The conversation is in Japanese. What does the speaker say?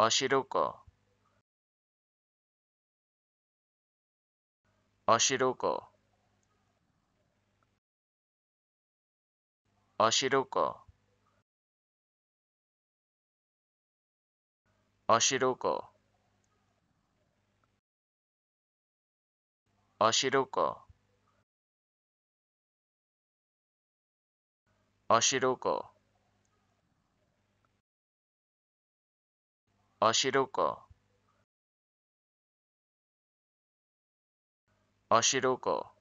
あしろか。あしろか。あしろか。あしろか。あしろか。あしろか。あしろか。あしろか。